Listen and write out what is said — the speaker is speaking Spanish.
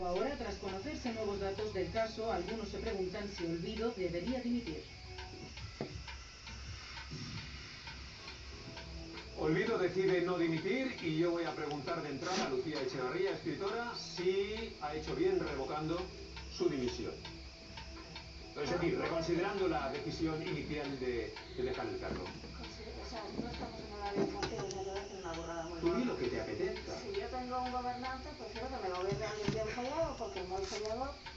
embargo, ahora, tras conocerse nuevos datos del caso, algunos se preguntan si Olvido debería dimitir. Olvido decide no dimitir y yo voy a preguntar de entrada a Lucía Echevarría, escritora, si ha hecho bien revocando su dimisión. Es decir, reconsiderando la decisión inicial de, de dejar el cargo. O sea, no estamos en horario infantil, me voy a hacer una burrada muy Tú di lo que te apetezca. Si yo tengo un gobernante, prefiero que me gobierne alguien bien